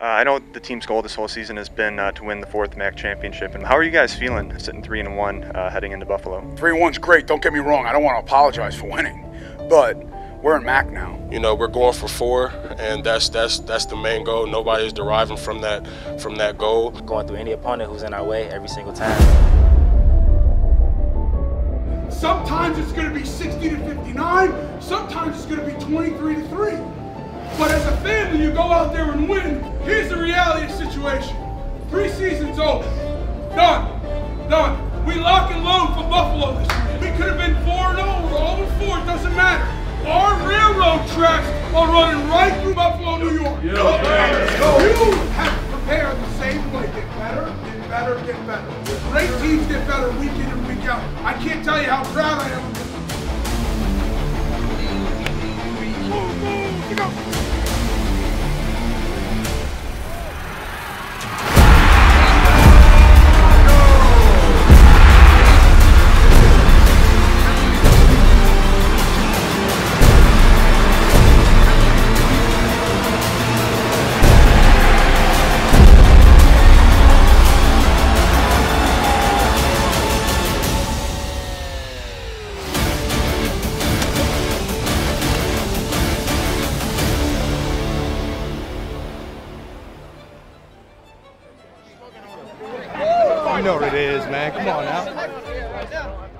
Uh, I know the team's goal this whole season has been uh, to win the fourth MAC championship. And how are you guys feeling sitting three and one uh, heading into Buffalo? Three and one's great. Don't get me wrong. I don't want to apologize for winning, but we're in MAC now. You know, we're going for four, and that's that's that's the main goal. Nobody's deriving from that from that goal. Going through any opponent who's in our way every single time. Sometimes it's going to be 60 to 59. Sometimes it's going to be 23 to 3. Family, you go out there and win. Here's the reality of the situation. Three seasons over. Done. Done. We lock and load for Buffalo this year. We could have been 4 0 or 0 4. It doesn't matter. Our railroad tracks are running right through Buffalo, New York. You have to prepare the same way. Get better, get better, get better. Great teams get better week in and week out. I can't tell you how proud I am You know what it is, man. Come on now.